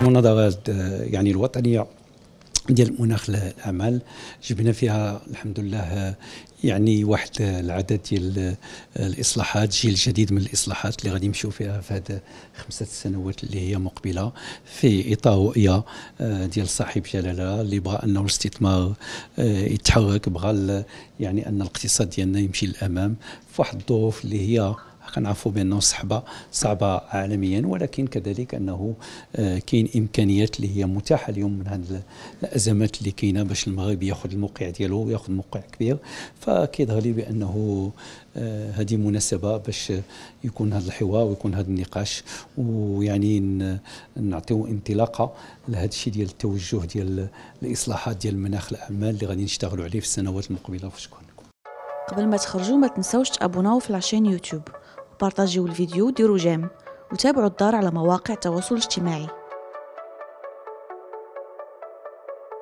المناظرات يعني الوطنية ديال مناخ الأعمال جبنا فيها الحمد لله يعني واحد العدد ديال الإصلاحات جيل جديد من الإصلاحات اللي غادي نمشيو فيها في هذه خمسة سنوات اللي هي مقبلة في إطار رؤية ديال صاحب جلالة اللي بغى أنه الاستثمار يتحرك بغى يعني أن الاقتصاد ديالنا يمشي للأمام. في واحد الظروف اللي هي كنعرفوا بأنه صعبه صعبة عالميا ولكن كذلك أنه آه، كاين إمكانيات اللي هي متاحة اليوم من هذه الأزمات اللي كاينة باش المغرب ياخذ الموقع ديالو وياخذ موقع كبير. فكيظهر لي بأنه آه، هذه مناسبة باش يكون هذا الحوار ويكون هذا النقاش ويعني نعطيو انطلاقة لهذا الشيء ديال التوجه ديال الإصلاحات ديال المناخ الأعمال اللي غادي نشتغلوا عليه في السنوات المقبلة. شكرا قبل ما تخرجوا ما تنسوش تابوناو في العشان يوتيوب. بارطاجيو الفيديو وديروا جيم وتابعوا الدار على مواقع التواصل الاجتماعي.